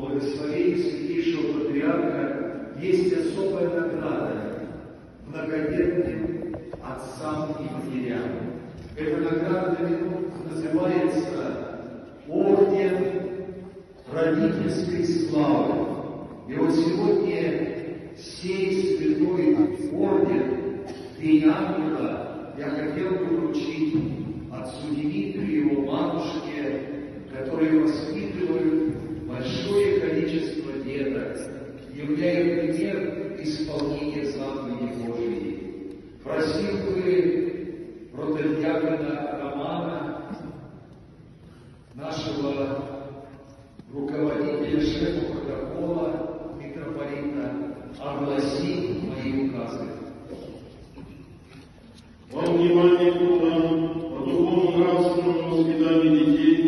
благословении Святейшего Патриарха есть особая награда многодетным отцам и матерям. Эта награда называется Орден родительской славы. И вот сегодня сей святой орден ангела я хотел бы вручить отцу Дмитрию его матушке, которые воспитывают количество деток, являя пример исполнения заповедей Божьей. Просил бы протодиакона Романа, нашего руководителя, шефа протокола митрополита, огласить мои указы. Вам внимание к утрам по духовно-нравственному воспитанию детей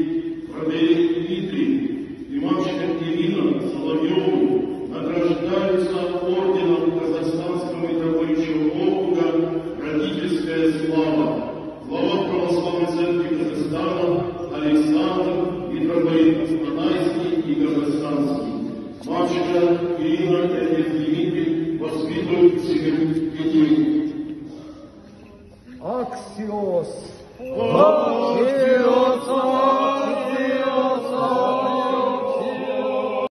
«Родительская слава». Глава Православной Церкви Казахстана Александр, митрополит Астанайский и Казахстанский. Мальчика Ирина и отец Дмитрий воспитывают семью детей. Аксиос! Аксиос,